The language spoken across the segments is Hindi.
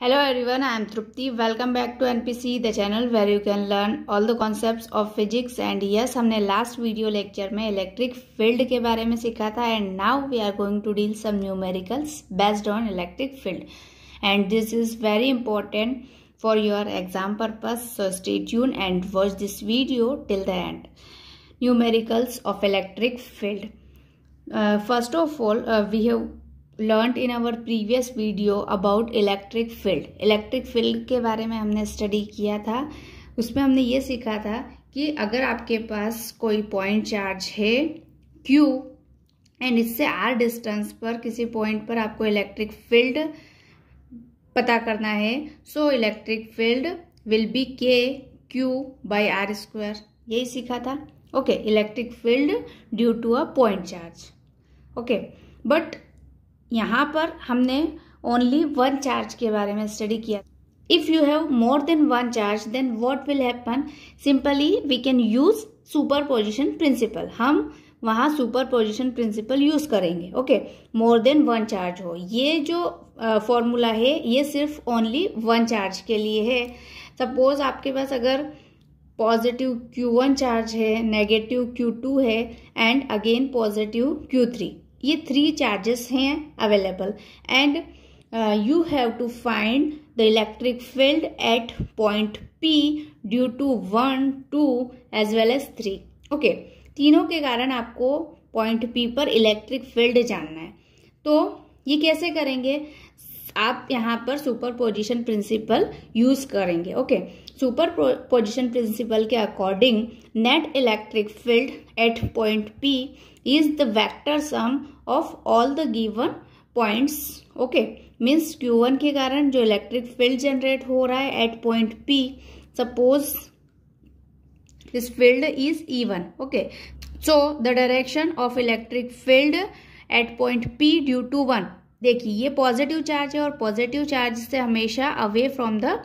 Hello everyone I am Tripti welcome back to NPC the channel where you can learn all the concepts of physics and yes हमने लास्ट वीडियो लेक्चर में इलेक्ट्रिक फ़ील्ड के बारे में सीखा था and now we are going to deal some numericals based on electric field and this is very important for your exam purpose so stay tune and watch this video till the end numericals of electric field first of all we have learn in our previous video about electric field electric field के बारे में हमने स्टडी किया था। उसमें हमने ये सीखा था कि अगर आपके पास कोई पॉइंट चार्ज है क्यू एंड इससे आर डिस्टेंस पर किसी पॉइंट पर आपको इलेक्ट्रिक फ़ील्ड पता करना है so electric field will be K Q by R square यही सीखा था। Okay electric field due to a point charge okay but यहाँ पर हमने ओनली वन चार्ज के बारे में स्टडी किया। If you have more than one charge then what will happen simply we can use superposition principle हम वहाँ सुपर पोजिशन प्रिंसिपल यूज़ करेंगे okay more than one charge हो। ये जो फॉर्मूला uh, है ये सिर्फ़ ओनली वन चार्ज के लिए है। सपोज़ आपके पास अगर पॉजिटिव Q1 चार्ज है नेगेटिव Q2 है एंड अगेन पॉजिटिव Q3 ये थ्री चार्जेस हैं available and you have to find the electric field at point P due to one two as well as three okay तीनों के कारण आपको पॉइंट पी पर इलेक्ट्रिक फ़ील्ड जानना है. तो ये कैसे करेंगे? आप यहाँ पर सुपर पोजिशन प्रिंसिपल यूज़ करेंगे ओके सुपर पोजिशन प्रिंसिपल के according net electric field at point P is the vector sum of all the given points okay means q1 के कारण जो इलेक्ट्रिक फ़ील्ड जनरेट हो रहा है at point P suppose this field is E1 okay so the direction of electric field at point P due to 1 देखिए ये पॉजिटिव चार्ज है और पॉजिटिव चार्ज से हमेशा अवे फ्रॉम द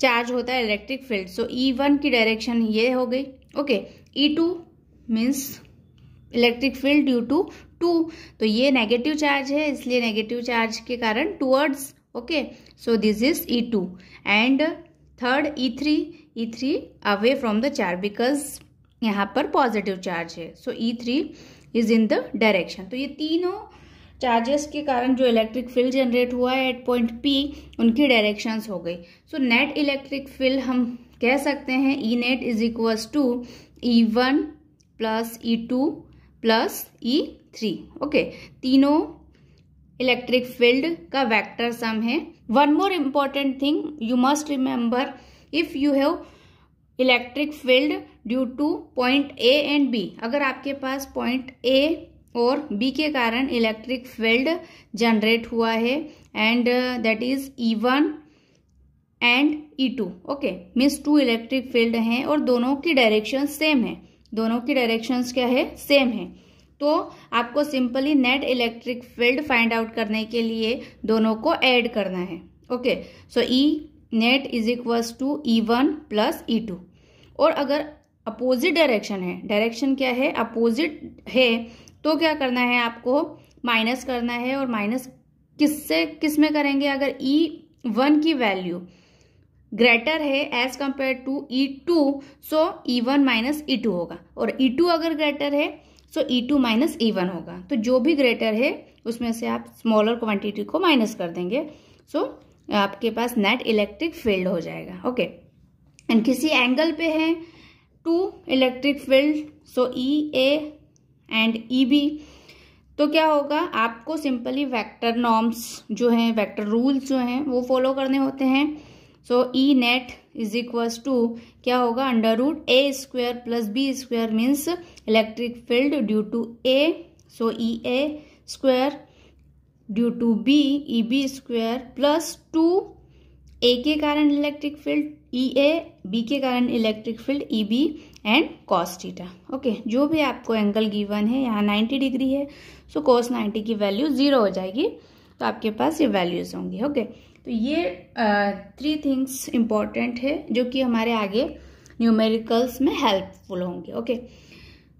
चार्ज होता है इलेक्ट्रिक फ़ील्ड सो E1 की डायरेक्शन ये हो गई okay E2 means electric field due to two तो ये नेगेटिव चार्ज है, इसलिए नेगेटिव चार्ज के कारण towards okay so this is E two and third E three E three away from the charge because यहाँ पर पॉजिटिव चार्ज है. So E three is in the direction तो ये तीनों चार्जेस के कारण जो इलेक्ट्रिक फ़ील्ड जनरेट हुआ है एट पॉइंट पी उनकी डायरेक्शंस हो गई. सो नेट इलेक्ट्रिक फ़ील्ड हम कह सकते हैं E net is equals to E one plus E two plus E three, okay. तीनों इलेक्ट्रिक फ़ील्ड का वेक्टर सम है। One more important thing you must remember if you have electric field due to point A and B अगर आपके पास पॉइंट ए और बी के कारण इलेक्ट्रिक फ़ील्ड जनरेट हुआ है and that is E one and E two okay. Means two electric field हैं और दोनों की डायरेक्शन सेम है। दोनों की डायरेक्शंस क्या है? सेम है। तो आपको simply net electric field find out करने के लिए दोनों को ऐड करना है। Okay so E net is equals to E one plus E two और अगर अपोजिट डायरेक्शन है डायरेक्शन क्या है? अपोजिट है तो क्या करना है आपको? माइनस करना है और माइनस किससे, किसमें करेंगे? अगर ई e वन की वैल्यू ग्रेटर है as compare to E two so E one minus E two होगा। और ई e टू अगर ग्रेटर है so E two minus E one होगा। तो जो भी ग्रेटर है उसमें से आप स्मॉलर क्वांटिटी को माइनस कर देंगे। सो so, आपके पास नेट इलेक्ट्रिक फ़ील्ड हो जाएगा। ओके एंड किसी एंगल पे है two electric field so E A and E B तो क्या होगा आपको सिंपली वेक्टर नॉर्म्स जो हैं वेक्टर रूल्स जो हैं वो फॉलो करने होते हैं। So E net is equals to क्या होगा? Under root A square plus B square means electric field due to A so E A square due to B E B square plus two A के कारण electric field E A B के कारण electric field E B and cos theta okay जो भी आपको एंगल गिवन है, यहाँ 90 डिग्री है सो कॉस 90 की वैल्यू ज़ीरो हो जाएगी तो आपके पास ये वैल्यूज़ होंगी ओके तो ये थ्री थिंग्स इंपॉर्टेंट है, जो कि हमारे आगे न्यूमेरिकल्स में हेल्पफुल होंगे ओके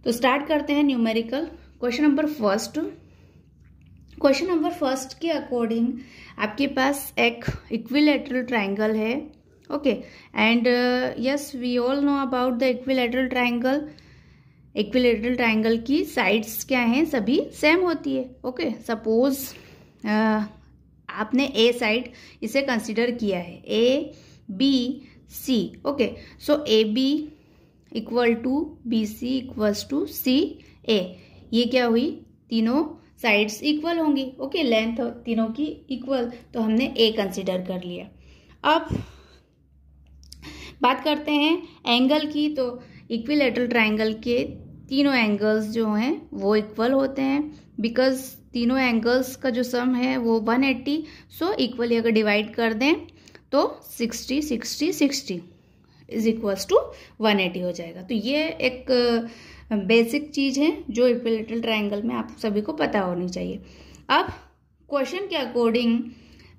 तो स्टार्ट करते हैं numerical question number first question number first के अकॉर्डिंग आपके पास एक इक्विलेटरल ट्राइंगल है okay and yes we all know about the equilateral triangle equilateral triangle की साइड्स क्या हैं? सभी सेम होती है ओके सपोज़ आपने ए साइड इसे कंसिडर किया है। A B C okay so A B equal to B C equals to C A ये क्या हुई? तीनों साइड्स इक्वल होंगी ओके लेंथ तीनों की इक्वल तो हमने ए कंसिडर कर लिया। अब बात करते हैं एंगल की तो इक्विलेटरल ट्राइंगल के तीनों एंगल्स जो हैं, वो इक्वल होते हैं। बिकॉज़ तीनों एंगल्स का जो सम है वो 180 सो इक्वली अगर डिवाइड कर दें तो 60 60 60 इज़ इक्वल्स टू 180 हो जाएगा। तो ये एक बेसिक चीज़ है जो इक्विलेटरल ट्राइंगल में आप सभी को पता होनी चाहिए। अब क्वेश्चन के according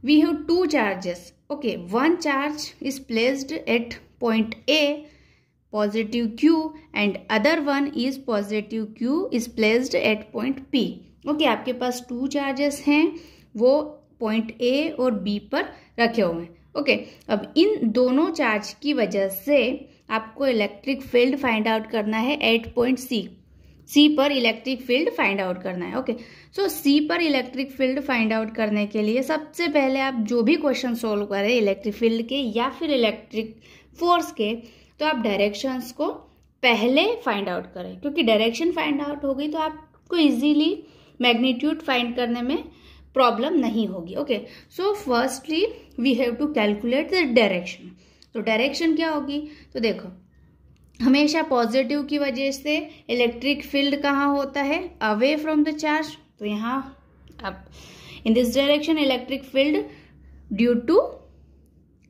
we have two charges okay one charge is placed at point A positive Q and other one is positive Q is placed at point P. Okay okay, आपके पास टू चार्जेस हैं वो पॉइंट ए और बी पर रखे हुए हैं। ओके okay, अब इन दोनों चार्ज की वजह से आपको इलेक्ट्रिक फ़ील्ड फाइंड आउट करना है एट पॉइंट सी सी पर इलेक्ट्रिक फ़ील्ड फाइंड आउट करना है। ओके सो सी पर इलेक्ट्रिक फ़ील्ड फाइंड आउट करने के लिए सबसे पहले आप जो भी क्वेश्चन सोल्व करें इलेक्ट्रिक फ़ील्ड के या फिर इलेक्ट्रिक फोर्स के तो आप डायरेक्शंस को पहले फाइंड आउट करें। क्योंकि डायरेक्शन फाइंड आउट हो गई तो आपको इजीली मैग्नीट्यूड फाइंड करने में प्रॉब्लम नहीं होगी। Okay so firstly we have to calculate the direction तो डायरेक्शन क्या होगी? तो देखो, हमेशा पॉजिटिव की वजह से इलेक्ट्रिक फ़ील्ड कहाँ होता है? अवे फ्रॉम द चार्ज तो यहाँ अब in this direction electric field due to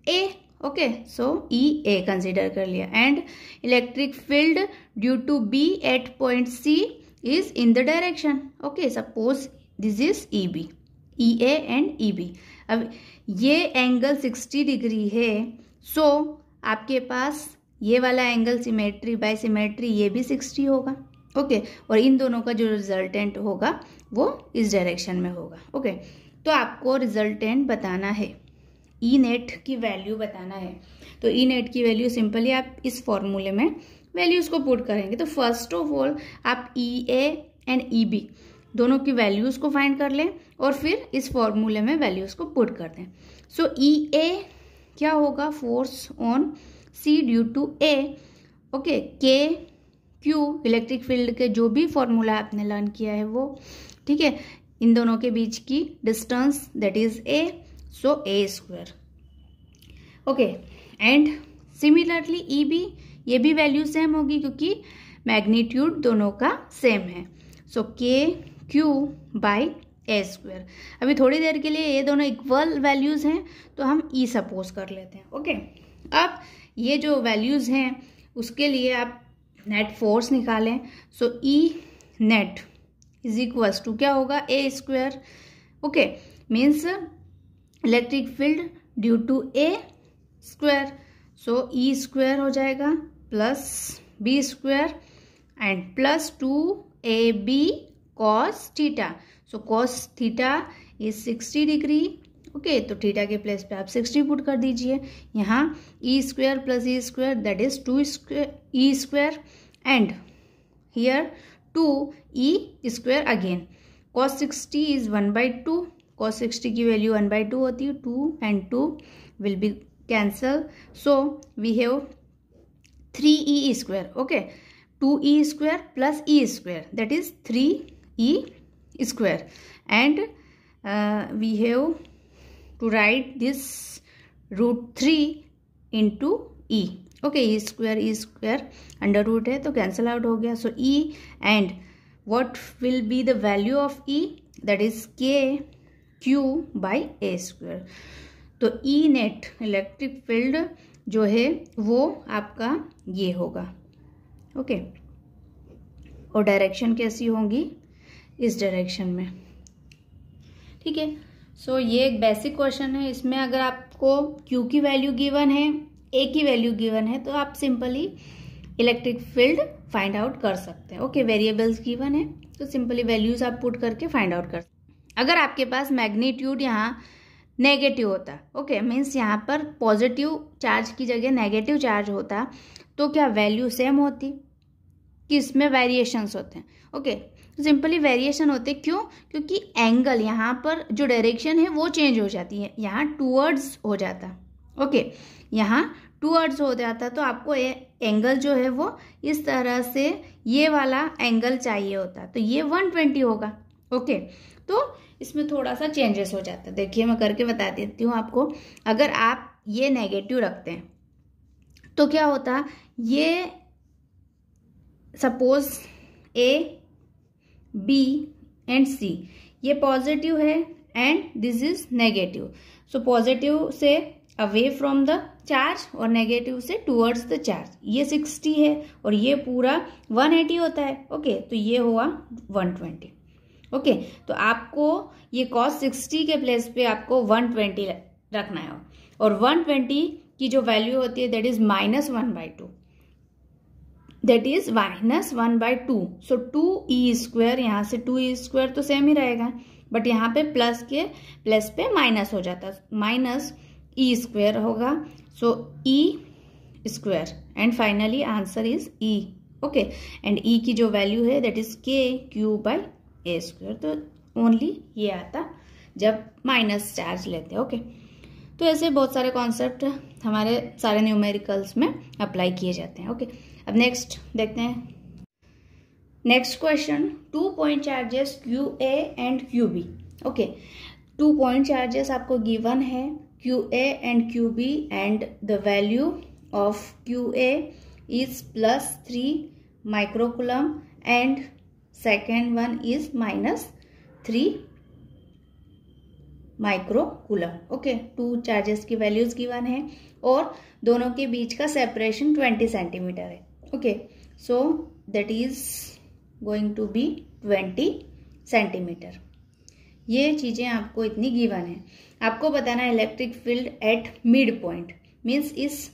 A okay so E A consider कर लिया. And electric field due to B at point C is in the direction okay suppose this is E B E A and E B अब ये एंगल सिक्सटी डिग्री है. सो so, आपके पास ये वाला एंगल सिमेट्री बाय सिमेट्री ये भी सिक्सटी होगा. Okay okay? और इन दोनों का जो रिजल्टेंट होगा वो इस डायरेक्शन में होगा. Okay okay? तो आपको रिजल्टेंट बताना है. ई नेट की वैल्यू बताना है। तो ई नेट की वैल्यू सिंपली आप इस फॉर्मूले में वैल्यूज़ को पुट करेंगे। तो फ़र्स्ट ऑफ़ ऑल आप E A and E B दोनों की वैल्यूज़ को फाइंड कर लें और फिर इस फॉर्मूले में वैल्यूज़ को पुट कर दें। सो ई ए क्या होगा? Force on C due to A okay K Q electric field के जो भी फॉर्मूला आपने लर्न किया है वो, ठीक है? इन दोनों के बीच की distance that is A so A square okay and similarly E B ये भी वैल्यू सेम होगी क्योंकि मैग्नीट्यूड दोनों का सेम है. So K Q by A square अभी थोड़ी देर के लिए ये दोनों इक्वल वैल्यूज़ हैं तो हम ई e सपोज़ कर लेते हैं. ओके अब ये जो वैल्यूज़ हैं, उसके लिए आप नेट फोर्स निकालें. So E net is equals to क्या होगा? A square okay means electric field due to A square. So E square हो जाएगा plus B square and plus two A B cos theta so cos theta is sixty degree okay तो थीटा के प्लेस पे आप सिक्सटी पुट कर दीजिए। यहाँ E square plus E square that is two square E square and here two E square again cos sixty is one by two cos 60 की वैल्यू वन बाई टू होती है two and two will be cancel so we have three E square okay two E square plus E square that is three E square and we have to write this root three into E okay E square E square under root है तो कैंसल आउट हो गया. So E and what will be the value of E that is k Q by A square तो ई नेट इलेक्ट्रिक फ़ील्ड जो है, वो आपका ये होगा। ओके और डायरेक्शन कैसी होगी? इस डायरेक्शन में। ठीक है? सो ये एक बेसिक क्वेश्चन है। इसमें अगर आपको क्यू की वैल्यू गिवन है ए की वैल्यू गिवन है तो आप simply electric field find out कर सकते हैं। ओके वेरिएबल्स गिवन है तो सिंपली वैल्यूज़ आप पुट करके फाइंड आउट कर अगर आपके पास मैग्नीट्यूड यहाँ नेगेटिव होता ओके मीन्स यहाँ पर पॉजिटिव चार्ज की जगह नेगेटिव चार्ज होता तो क्या वैल्यू सेम होती? कि इसमें वेरिएशंस होते हैं? ओके सिंपली वेरिएशन होते क्यों? क्योंकि एंगल यहाँ पर जो डायरेक्शन है वो चेंज हो जाती है, यहाँ टूवर्ड्स हो जाता ओके यहाँ टूवर्ड्स हो जाता तो आपको ये एंगल जो है वो इस तरह से ये वाला एंगल चाहिए होता तो ये 120 होगा ओके तो इसमें थोड़ा सा चेंजेस हो जाता है। देखिए मैं करके बता देती हूँ आपको। अगर आप ये नेगेटिव रखते हैं तो क्या होता ये suppose A B and C ये पॉजिटिव है and this is negative so positive से अवे फ्रॉम द चार्ज और नेगेटिव से टूवर्ड्स द चार्ज ये सिक्सटी है और ये पूरा वन एटी होता है। ओके okay, तो ये हुआ वन ट्वेंटी ओके तो आपको ये कॉस सिक्सटी के प्लेस पे आपको वन ट्वेंटी रखना है। और वन ट्वेंटी की जो वैल्यू होती है that is minus one by two that is minus one by two so two E square यहाँ से टू ई स्क्वायर तो सेम ही रहेगा बट यहाँ पे प्लस के प्लस पे माइनस हो जाता है। माइनस ई स्क्वायर होगा। So E square and finally answer is E okay and E की जो वैल्यू है that is K Q by A square तो ओनली ये आता जब माइनस चार्ज लेते हैं ओके तो ऐसे बहुत सारे कॉन्सेप्ट हमारे सारे न्यूमेरिकल्स में अप्लाई किए जाते हैं ओके अब नेक्स्ट देखते हैं। Next question two point charges Q A and Q B okay two point charges आपको गिवन है Q A and Q B and the value of Q A is plus three microcoulomb and second one is minus three micro microcoulomb okay two charges की वैल्यूज़ गिवन है और दोनों के बीच का सेपरेशन ट्वेंटी सेंटीमीटर है। Okay so that is going to be twenty centimeter ये चीज़ें आपको इतनी गिवन है। आपको बताना electric field at mid point means इस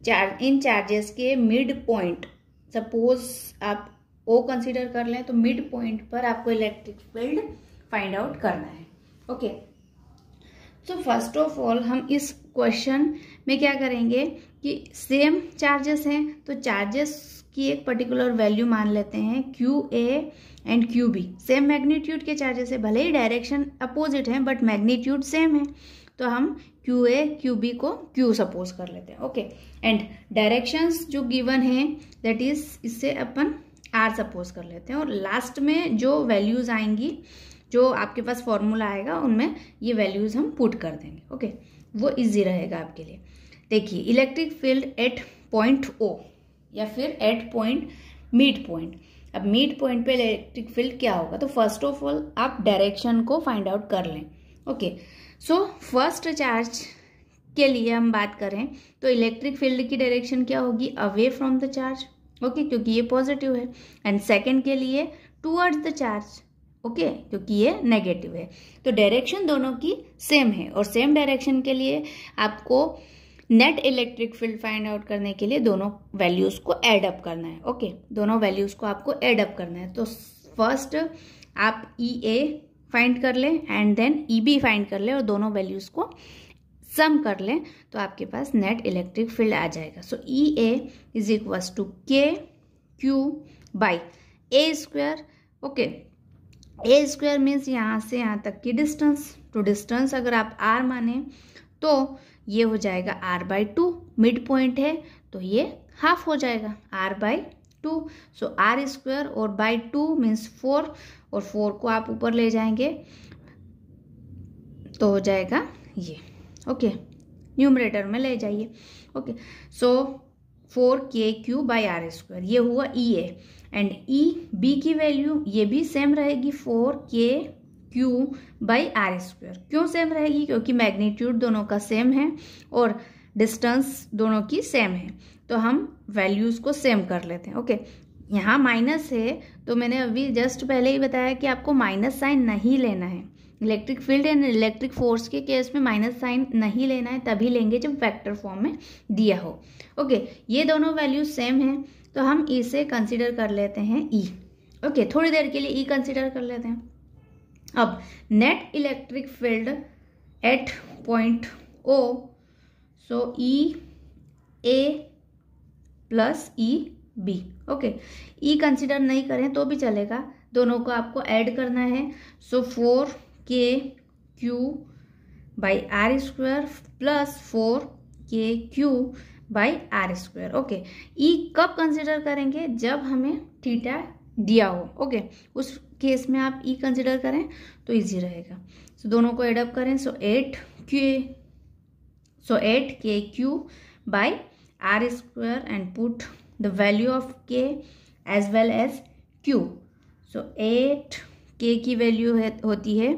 चार्ज इन चार्जेस के मिड पॉइंट सपोज़ आप ओ कंसिडर कर लें तो मिड पॉइंट पर आपको इलेक्ट्रिक फ़ील्ड फाइंड आउट करना है। ओके तो फ़र्स्ट ऑफ़ ऑल हम इस क्वेश्चन में क्या करेंगे कि सेम चार्जेस हैं तो चार्जेस की एक पर्टिकुलर वैल्यू मान लेते हैं Q A and Q B same magnitude के चार्जेस है, भले ही डायरेक्शन अपोजिट है बट मैग्नीट्यूड सेम है। तो हम क्यू ए क्यू बी को क्यू सपोज़ कर लेते हैं। ओके एंड डायरेक्शंस जो गिवन है दैट इज़ इससे अपन आर सपोज़ कर लेते हैं और लास्ट में जो वैल्यूज़ आएँगी, जो आपके पास फॉर्मूला आएगा, उनमें ये वैल्यूज़ हम पुट कर देंगे ओके वो इजी रहेगा आपके लिए। देखिए electric field at point O या फिर एट पॉइंट मिड पॉइंट अब मिड पॉइंट पे इलेक्ट्रिक फ़ील्ड क्या होगा? तो फ़र्स्ट ऑफ़ ऑल आप डायरेक्शन को फाइंड आउट कर लें ओके सो फ़र्स्ट चार्ज के लिए हम बात करें तो इलेक्ट्रिक फ़ील्ड की डायरेक्शन क्या होगी? Away from the charge okay, क्योंकि ये पॉजिटिव है। एंड सेकेंड के लिए टूवर्ड्स द चार्ज ओके, क्योंकि ये नेगेटिव है। तो डायरेक्शन दोनों की सेम है। और सेम डायरेक्शन के लिए आपको net electric field find out करने के लिए दोनों वैल्यूज़ को एड अप करना है, ओके। okay? दोनों वैल्यूज़ को आपको एड अप करना है। तो फ़र्स्ट आप ई ए फाइंड कर लें and then E B find कर लें और दोनों वैल्यूज़ को सम कर लें तो आपके पास नेट इलेक्ट्रिक फ़ील्ड आ जाएगा। So E A is equals to K Q by A square okay A square means यहाँ से यहाँ तक की डिस्टेंस तो डिस्टेंस अगर आप आर माने तो ये हो जाएगा R by two mid point है तो ये हाफ़ हो जाएगा R by two so R square और बाई टू मीन्स फोर और फोर को आप ऊपर ले जाएँगे तो हो जाएगा ये। ओके न्यूमरेटर में ले जाइए। Okay so four K Q by R square ये हुआ E A and E B की वैल्यू ये भी सेम रहेगी four K Q by R square क्यों सेम रहेगी? क्योंकि मैग्नीट्यूड दोनों का सेम है और डिस्टेंस दोनों की सेम है। तो हम वैल्यूज़ को सेम कर लेते हैं। ओके, यहाँ माइनस है तो मैंने अभी जस्ट पहले ही बताया कि आपको माइनस साइन नहीं लेना है। Electric field and electric force के केस में माइनस साइन नहीं लेना है, तभी लेंगे जब वेक्टर फॉर्म में दिया हो। ओके, ये दोनों वैल्यूज़ सेम हैं तो हम इसे e कंसिडर कर लेते हैं ई e. ओके, थोड़ी देर के लिए ई e कंसिडर कर लेते हैं। अब net electric field at point O so E A plus E B okay E consider नहीं करें तो भी चलेगा। दोनों को आपको ऐड करना है। So four K Q by R square plus four K Q by R square okay E कब कंसिडर करेंगे? जब हमें थीटा दिया हो ओके okay? उस केस में आप ई e कंसिडर करें तो इजी रहेगा। सो so, दोनों को एडअप करें so eight Q so eight K Q by R square and put the value of K as well as Q so eight K की वैल्यू है होती है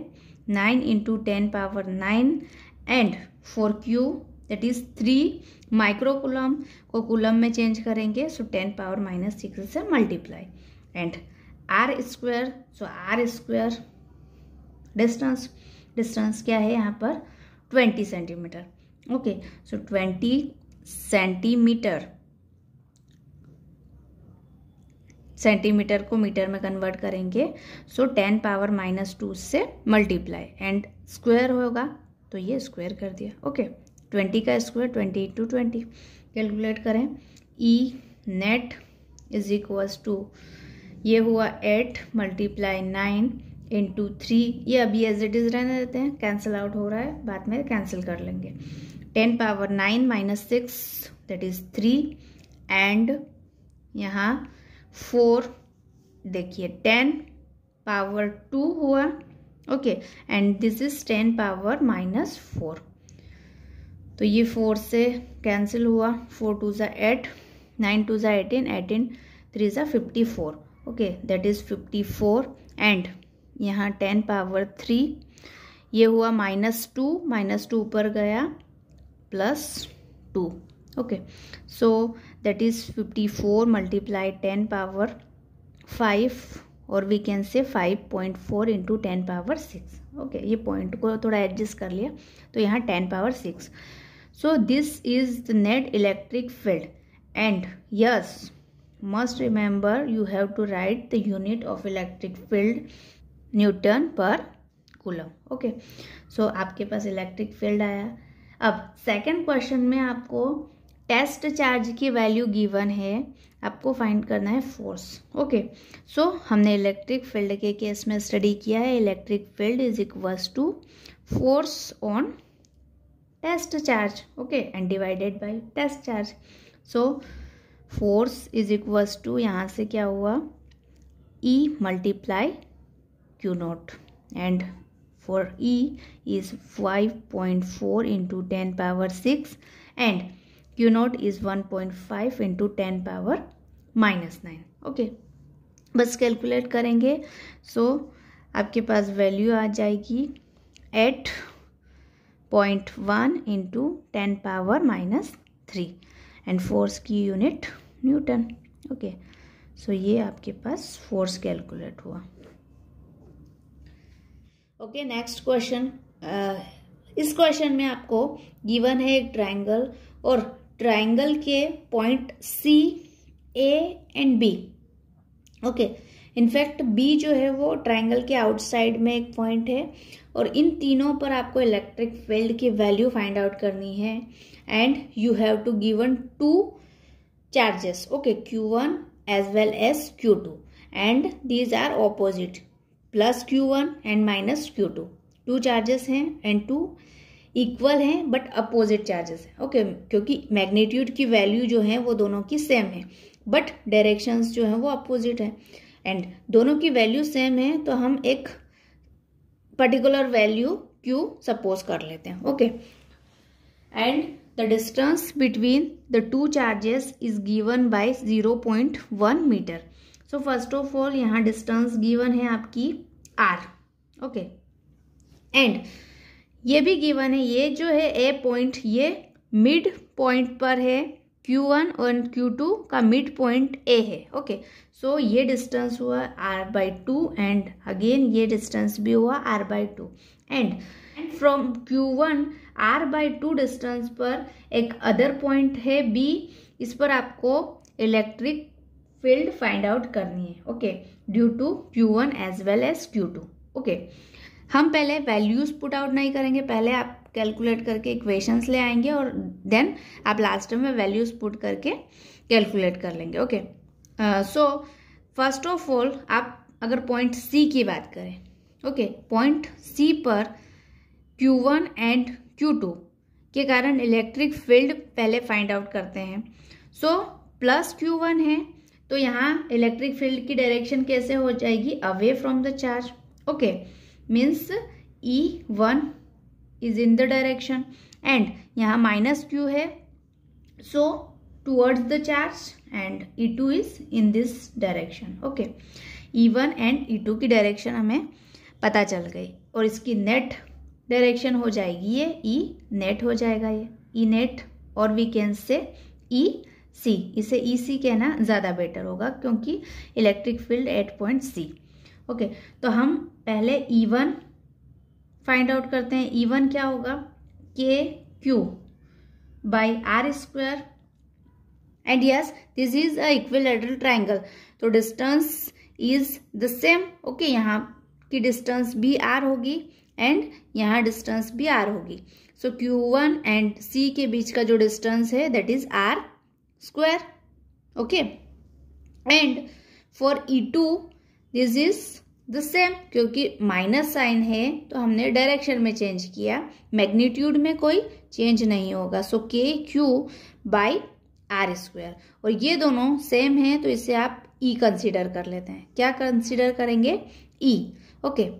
nine into ten power nine and for Q that is three microcoulomb को कुलम में चेंज करेंगे so ten power minus six से multiply and R square so R square distance distance क्या है यहाँ पर? Twenty centimeter okay so twenty centimeter centimeter को मीटर में कन्वर्ट करेंगे so ten power minus two से मल्टीप्लाई, एंड स्क्वायर होगा तो ये स्क्वायर कर दिया, ओके, ट्वेंटी का square, twenty into twenty, calculate करें E net is equals to ये हुआ eight multiply nine into three ये अभी एज इट इज़ रहने देते हैं कैंसिल आउट हो रहा है, बाद में कैंसिल कर लेंगे ten power nine minus six that is three and यहाँ फोर, देखिए टेन पावर टू हुआ, okay, and this is ten power minus four. तो ये फोर से कैंसिल हुआ, फोर टू ज़ा एट, नाइन टू ज़ा एटीन एटीन थ्री ज़ा fifty four, okay that is fifty four and यहाँ टेन पावर थ्री, ये हुआ माइनस टू माइनस टू ऊपर गया, plus two, okay, so that is 54 multiply 10 power 5 और we can say 5.4 point four into ten power six okay ये पॉइंट को थोड़ा एडजस्ट कर लिया। तो यहाँ ten power six so this is the net electric field and yes must remember you have to write the unit of electric field newton per coulomb okay so आपके पास इलेक्ट्रिक फ़ील्ड आया। अब सेकेंड क्वेश्चन में आपको टेस्ट चार्ज की वैल्यू गिवन है, आपको फाइंड करना है फोर्स। ओके, सो हमने इलेक्ट्रिक फ़ील्ड के केस में स्टडी किया है, electric field is equals to force on test charge. Okay and divided by test charge. So force is equals to, यहाँ से क्या हुआ? E multiply Q naught and for E is five point four into ten power six and is one point five into ten power minus nine okay बस कैलकुलेट करेंगे। सो so, आपके पास वैल्यू आ जाएगी eight point one into ten power minus three and force की यूनिट न्यूटन ओके सो ये आपके पास फोर्स कैलकुलेट हुआ। ओके नेक्स्ट क्वेश्चन इस क्वेश्चन में आपको गिवन है एक ट्राइंगल और ट्राइंगल के point C A and B okay in fact B जो है वो ट्राइंगल के आउटसाइड में एक पॉइंट है और इन तीनों पर आपको इलेक्ट्रिक फ़ील्ड की वैल्यू फाइंड आउट करनी है and you have to given two charges okay Q one as well as Q two and these are opposite plus Q one and minus Q two two charges हैं एंड टू इक्वल हैं बट अपोजिट चार्जेस हैं. ओके क्योंकि मैग्नीट्यूड की वैल्यू जो है, वो दोनों की सेम है. बट डायरेक्शंस जो है, वो अपोजिट है. एंड दोनों की वैल्यू सेम है तो हम एक पर्टिकुलर वैल्यू क्यू सपोज़ कर लेते हैं? Okay and the distance between the two charges is given by zero point one meter so first of all यहाँ डिस्टेंस गिवन है आपकी आर ओके एंड ये भी गिवन है, ये जो है ए पॉइंट ये मिड पॉइंट पर है Q1 और Q2 का मिड पॉइंट ए है ओके सो ये डिस्टेंस हुआ R by two and again ये डिस्टेंस भी हुआ R by two and from Q1 R by two distance पर एक अदर पॉइंट है B, इस पर आपको इलेक्ट्रिक फ़ील्ड फाइंड आउट करनी है okay due to Q1 as well as Q2 okay हम पहले वैल्यूज़ पुट आउट नहीं करेंगे, पहले आप कैलकुलेट करके इक्वेशंस ले आएँगे और देन आप लास्ट में वैल्यूज़ पुट करके कैलकुलेट कर लेंगे okay so first of all आप अगर पॉइंट सी की बात करें ओके पॉइंट सी पर Q one and Q two के कारण इलेक्ट्रिक फ़ील्ड पहले फाइंड आउट करते हैं। सो प्लस क्यू वन है तो यहाँ इलेक्ट्रिक फ़ील्ड की डायरेक्शन कैसे हो जाएगी? Away from the charge okay means E one is in the direction and यहाँ माइनस क्यू है. So towards the charge and E two is in this direction okay E one and E two की डायरेक्शन हमें पता चल गई. और इसकी नेट डायरेक्शन हो जाएगी ये. E नेट हो जाएगा ये. ई नेट और we can say E C इसे ई सी कहना ज़्यादा बेटर होगा क्योंकि electric field at point C okay तो हम पहले ई वन फाइंड आउट करते हैं ई वन क्या होगा? K Q by R square and yes this is a equilateral triangle तो distance is the same okay यहाँ की डिस्टेंस भी आर होगी एंड यहाँ डिस्टेंस भी आर होगी. So Q one and C के बीच का जो डिस्टेंस है that is R square okay and for E two this is the same क्योंकि माइनस साइन है तो हमने डायरेक्शन में चेंज किया। मैग्नीट्यूड में कोई चेंज नहीं होगा। So K Q by are square और ये दोनों सेम है तो इसे आप ई e कंसिडर कर लेते हैं। क्या कंसिडर करेंगे? E e, okay okay.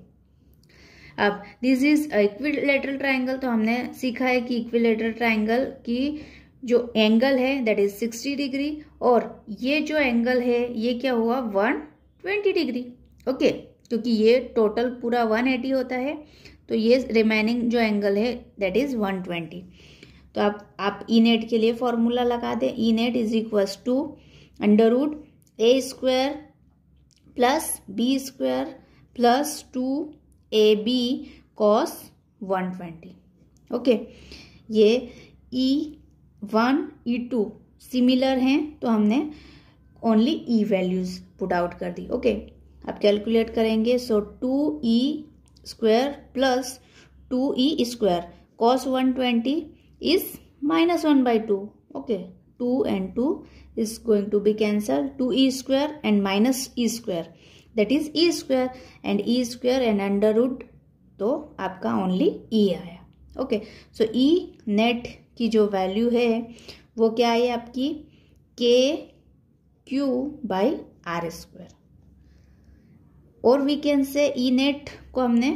अब दिस इज़ इक्विलेटरल ट्राइंगल तो हमने सीखा है कि इक्विलेटरल ट्राइंगल की जो एंगल है दैट इज़ सिक्सटी डिग्री और ये जो एंगल है ये क्या हुआ? Twenty degree. ओके, क्योंकि ये टोटल पूरा वन एटी होता है तो ये रिमेनिंग जो एंगल है दैट इज़ वन ट्वेंटी तो आप आप ई नेट के लिए फॉर्मूला लगा दें। E net is equals to under root A square plus B square plus two A B cos one twenty okay, ये E one E two similar हैं तो हमने only E values put out कर दी ओके अब कैलकुलेट करेंगे so two E square plus two E square cos one twenty is minus one by two okay two and two is going to be cancel two E square and minus E square that is E square and E square and under root तो आपका ओनली ई e आया ओके सो ई नेट की जो वैल्यू है, वो क्या है आपकी? K Q by R square और we can say E net को हमने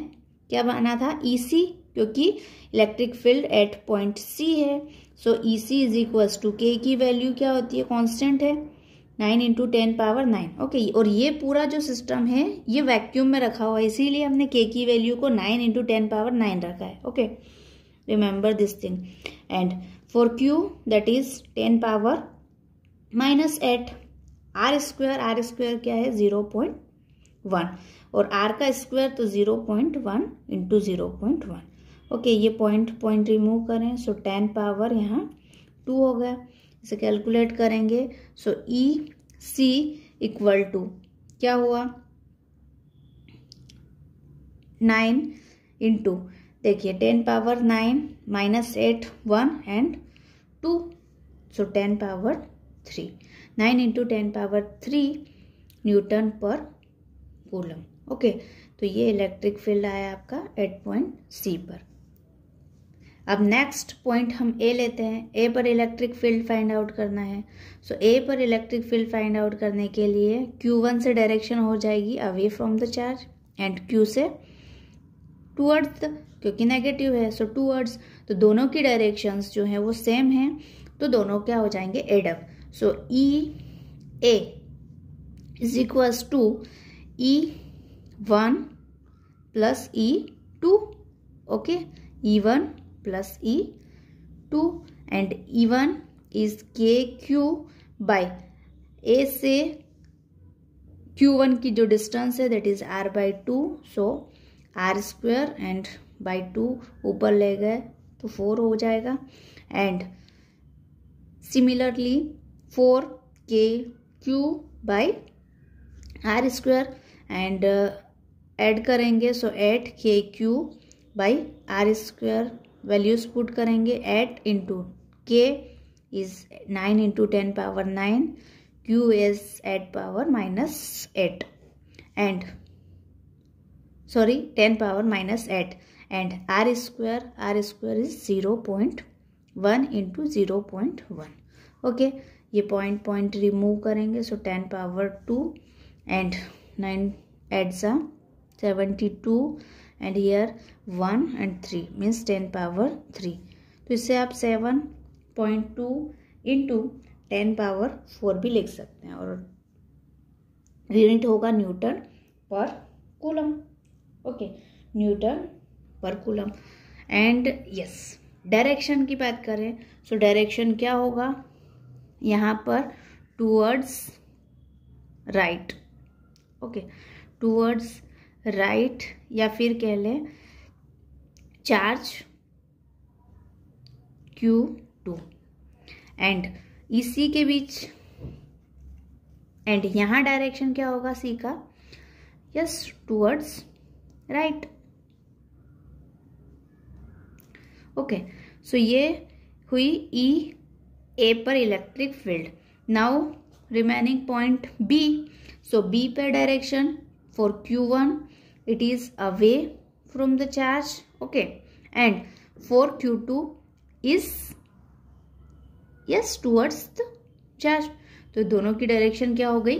क्या माना था? ई सी क्योंकि electric field at point C है। So E C is equals to K की वैल्यू क्या होती है? कांस्टेंट है। Nine into ten power nine okay और ये पूरा जो सिस्टम है, ये वैक्यूम में रखा हुआ है। इसीलिए हमने के की वैल्यू को nine into ten power nine रखा है। Okay remember this thing and for Q that is ten power minus eight R square R square क्या है? Zero point one. और आर का स्क्वायर तो zero point one into zero point one. Okay, ये पॉइंट पॉइंट रिमूव करें। सो टेन पावर यहाँ टू हो गया। इसे कैलकुलेट करेंगे। So E C equal to क्या हुआ? नाइन इंटू देखिए ten power nine minus eight one and two so ten power three nine into ten power three newton पर कूलम। ओके तो ये इलेक्ट्रिक फ़ील्ड आया आपका एट पॉइंट सी पर। अब नेक्स्ट पॉइंट हम ए लेते हैं। ए पर इलेक्ट्रिक फ़ील्ड फाइंड आउट करना है। सो so, ए पर इलेक्ट्रिक फ़ील्ड फाइंड आउट करने के लिए क्यू वन से डायरेक्शन हो जाएगी away from the charge and Q से टूवर्ड्स द क्योंकि नेगेटिव है। सो so टूवर्ड्स तो दोनों की डायरेक्शंस जो हैं वो सेम हैं। तो दोनों क्या हो जाएँगे add up so E A is equals to E one plus E two okay E one plus E2 and E1 is KQ by A से Q1 की जो डिस्टेंस है that is R by two so R square and by two ऊपर ले गए तो फोर हो जाएगा. And similarly four K Q by R square and add करेंगे so eight K Q by R square values put करेंगे eight into K is nine into ten power nine Q is eight power minus eight and sorry ten power minus eight and R square R square is zero point one into zero point one okay ये पॉइंट पॉइंट रिमूव करेंगे so ten power two and nine eights are seventy two and here one and three means ten power three तो इससे आप seven point two into ten power four भी लिख सकते हैं और यूनिट होगा न्यूटन पर कूलम ओके न्यूटन पर कूलम एंड यस डायरेक्शन की बात करें सो so डायरेक्शन क्या होगा? यहाँ पर towards right okay towards right या फिर कह लें चार्ज क्यू टू एंड इसी के बीच एंड यहाँ डायरेक्शन क्या होगा सी का? Yes towards right okay so ये हुई ई ए पर electric field now remaining point B so B पर direction for q1 it is away from the charge. Okay. And for q2 is yes towards the charge. तो दोनों की डायरेक्शन क्या हो गई?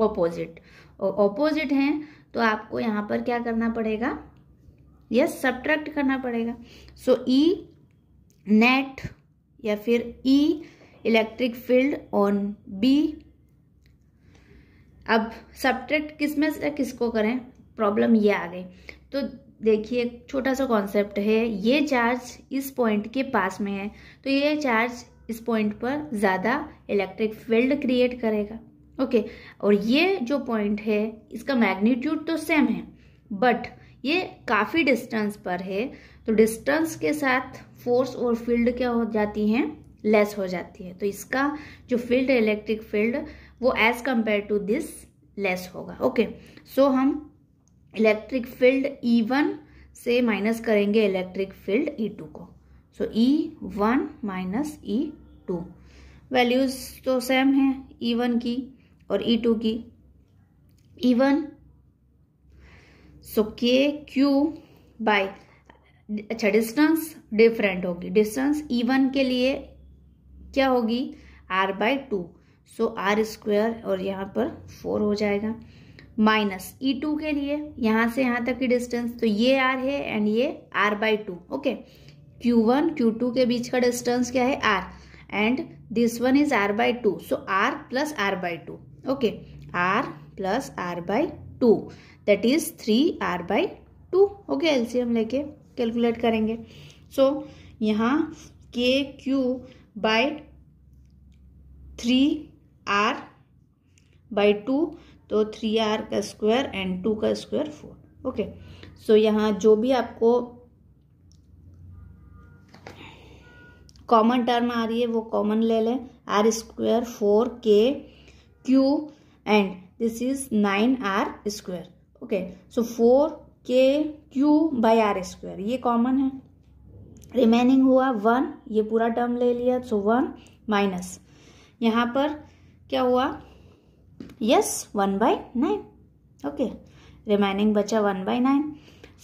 ऑपोजिट ऑपोजिट हैं तो आपको यहाँ पर क्या करना पड़ेगा? यस yes, सब्ट्रैक्ट करना पड़ेगा. सो ई नेट या फिर E electric field on B अब सब्ट्रैक्ट किसमें से, किसको करें? प्रॉब्लम ये आ गई। तो देखिए, एक छोटा सा कॉन्सेप्ट है। ये चार्ज इस पॉइंट के पास में है। तो ये चार्ज इस पॉइंट पर ज़्यादा इलेक्ट्रिक फ़ील्ड क्रिएट करेगा। ओके और ये जो पॉइंट है, इसका मैग्नीट्यूड तो सेम है। बट ये काफ़ी डिस्टेंस पर है। तो डिस्टेंस के साथ फोर्स और फ़ील्ड क्या हो जाती हैं? लेस हो जाती है। तो इसका जो फ़ील्ड है इलेक्ट्रिक फ़ील्ड वो as compare to this less होगा। ओके सो हम इलेक्ट्रिक फ़ील्ड ई वन से माइनस करेंगे इलेक्ट्रिक फ़ील्ड ई टू को। So E one minus E two values तो सेम है ई वन की और ई टू की। E one so K Q by अच्छा डिस्टेंस डिफरेंट होगी। डिस्टेंस ई वन के लिए क्या होगी? R by two so R square और यहाँ पर फोर हो जाएगा। माइनस ई टू के लिए यहाँ से यहाँ तक की डिस्टेंस तो ये आर है एंड ये R by two okay Q one Q two के बीच का डिस्टेंस क्या है? R and this one is R by two so R plus R by two okay R plus R by two that is three R by two okay LCM लेके कैलकुलेट करेंगे। सो so, यहाँ K Q by three R by two तो थ्री आर का स्क्वायर एंड टू का स्क्वायर फोर ओके सो यहाँ जो भी आपको कॉमन टर्म आ रही है, वो कॉमन ले लें. R square four K Q and this is nine R square okay so four K Q by R square ये कॉमन है. रिमेनिंग हुआ वन ये पूरा टर्म ले लिया सो वन माइनस यहाँ पर क्या हुआ? Yes one by nine okay remaining बचा one by nine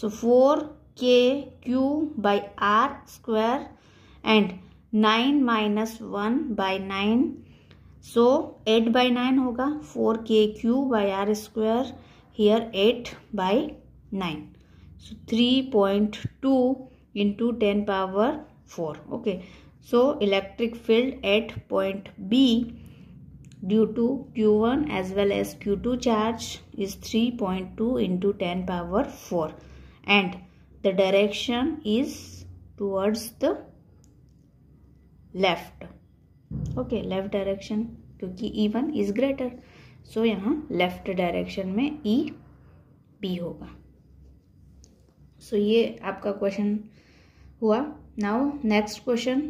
so four K Q by R square and nine minus one by nine so eight by nine होगा. Four K Q by R square here eight by nine so three point two into ten power four okay so electric field at point B due to Q one as well as Q two charge is three point two into ten power four and the direction is towards the left okay left direction क्योंकि E one is greater so यहाँ लेफ़्ट डायरेक्शन में ई बी होगा। So, ये आपका क्वेश्चन हुआ. Now next question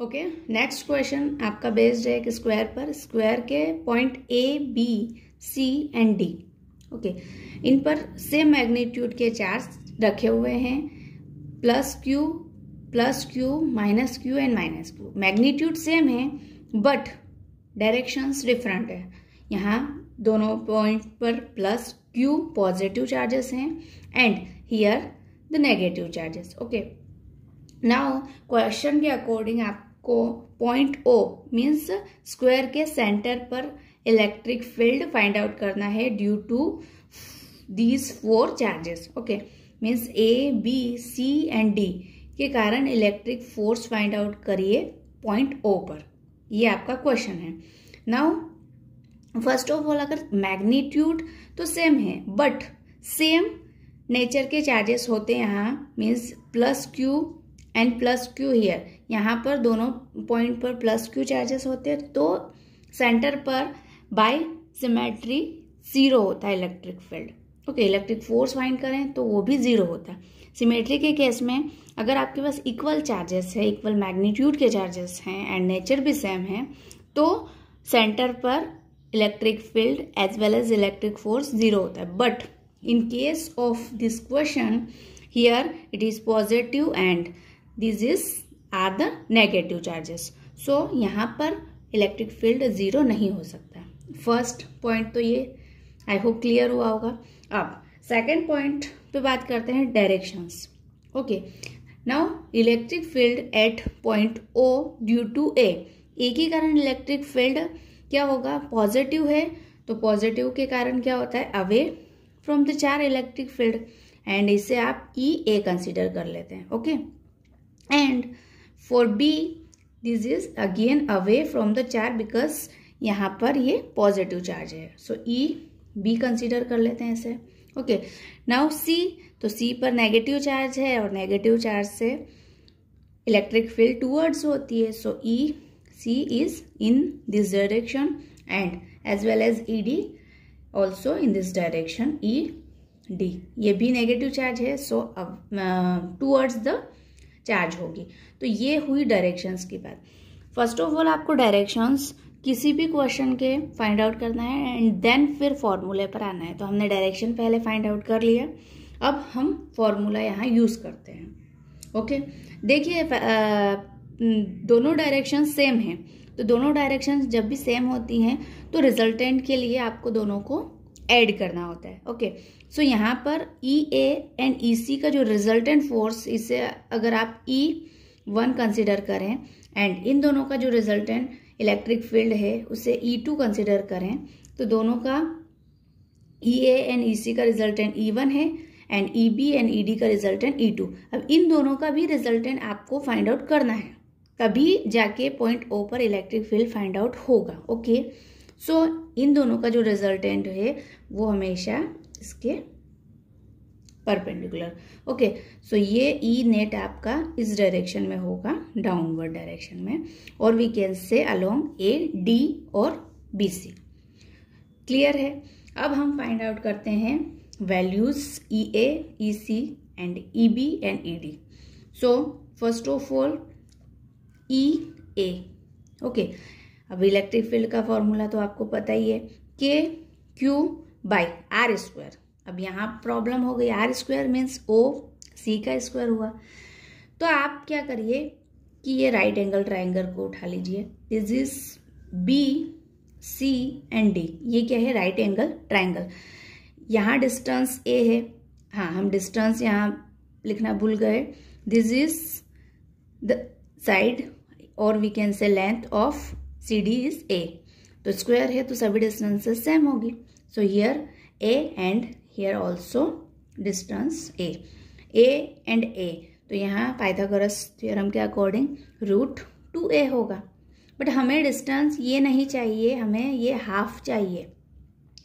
okay next question आपका बेस्ड है एक स्क्वायर पर. स्क्वायर के point A B C and D okay इन पर सेम मैग्नीट्यूड के चार्ज रखे हुए हैं. Plus Q plus Q minus Q and minus Q magnitude same है बट डायरेक्शंस डिफरेंट है. यहाँ दोनों पॉइंट पर प्लस क्यू पॉजिटिव चार्जेस हैं. And here the negative charges okay now question के अकॉर्डिंग आपको पॉइंट ओ मीन्स स्क्वायर के सेंटर पर इलेक्ट्रिक फ़ील्ड फाइंड आउट करना है due to these four charges okay means A B C and D के कारण इलेक्ट्रिक फोर्स फाइंड आउट करिए पॉइंट ओ पर. ये आपका क्वेश्चन है. नाउ फ़र्स्ट ऑफ़ ऑल अगर मैग्नीट्यूड तो सेम है बट सेम नेचर के चार्जेस होते हैं यहाँ means plus Q and plus Q here यहाँ पर दोनों पॉइंट पर प्लस क्यू चार्जेस होते हैं तो सेंटर पर बाय सिमेट्री ज़ीरो होता है electric field okay electric force find करें तो वो भी ज़ीरो होता है. सिमेट्री के केस में अगर आपके पास इक्वल चार्जेस है इक्वल मैग्नीट्यूड के चार्जेस हैं एंड नेचर भी सेम है तो सेंटर पर electric field as well as electric force zero होता है. But in case of this question here it is positive and this is are the negative charges so यहाँ पर इलेक्ट्रिक फ़ील्ड ज़ीरो नहीं हो सकता। फ़र्स्ट पॉइंट तो ये आई होप क्लियर हुआ होगा। अब सेकेंड पॉइंट पे बात करते हैं directions okay now electric field at point O due to A A के कारण इलेक्ट्रिक फ़ील्ड क्या होगा? पॉजिटिव है तो पॉजिटिव के कारण क्या होता है? Away from the charge electric field and इसे आप ई ए कंसिडर कर लेते हैं okay and for B this is again away from the charge because यहाँ पर ये पॉजिटिव चार्ज है। सो ई बी कंसिडर कर लेते हैं इसे ओके नाउ सी तो सी पर नेगेटिव चार्ज है और नेगेटिव चार्ज से इलेक्ट्रिक फ़ील्ड टूवर्ड्स होती है। So E C is in this direction and as well as E as ED in this direction E D ये भी नेगेटिव चार्ज है सो अब टूवर्ड्स द चार्ज होगी। तो ये हुई डायरेक्शंस की बात। फ़र्स्ट ऑफ़ ऑल आपको डायरेक्शंस किसी भी क्वेश्चन के फाइंड आउट करना है एंड देन फिर फॉर्मूले पर आना है। तो हमने डायरेक्शन पहले फाइंड आउट कर लिया। अब हम फॉर्मूला यहाँ यूज़ करते हैं। ओके देखिए दोनों डायरेक्शन सेम हैं। तो दोनों डायरेक्शन जब भी सेम होती हैं तो रिजल्टेंट के लिए आपको दोनों को ऐड करना होता है ओके सो so, यहाँ पर E A and E C का जो रिजल्टेंट फोर्स इसे अगर आप ई वन कंसिडर करें एंड इन दोनों का जो रिजल्टेंट इलेक्ट्रिक फ़ील्ड है उसे ई टू कंसिडर करें तो दोनों का E A and E C का रिजल्टेंट ई वन है and E B and E D का रिजल्टेंट ई टू अब इन दोनों का भी रिजल्टेंट आपको फाइंड आउट करना है। तभी जाके पॉइंट ओ पर इलेक्ट्रिक फ़ील्ड फाइंड आउट होगा ओके सो so, इन दोनों का जो रिजल्टेंट है वो हमेशा इसके परपेंडिकुलर ओके सो ये ई e नेट आपका इस डायरेक्शन में होगा डाउनवर्ड डायरेक्शन में और we can say along A D और बी सी क्लियर है? अब हम फाइंड आउट करते हैं values E A E C and E B and E D so first of all E A okay अब इलेक्ट्रिक फ़ील्ड का फॉर्मूला तो आपको पता ही है. K Q by are square अब यहाँ प्रॉब्लम हो गई. R square means O C का स्क्वायर हुआ. तो आप क्या करिए कि ये राइट एंगल ट्राइंगल को उठा लीजिए. This is B C and D ये क्या है? राइट एंगल ट्राइंगल यहाँ डिस्टेंस ए है. हाँ हम डिस्टेंस यहाँ लिखना भूल गए. दिस इज़ द साइड और we can say length of C D is A तो स्क्वायर है तो सभी डिस्टेंसेस सेम होगी. So here A and here also distance A A and A तो यहाँ पाइथागोरस थ्योरम के अकॉर्डिंग रूट टू ए होगा. बट हमें डिस्टेंस ये नहीं चाहिए हमें ये हाफ़ चाहिए.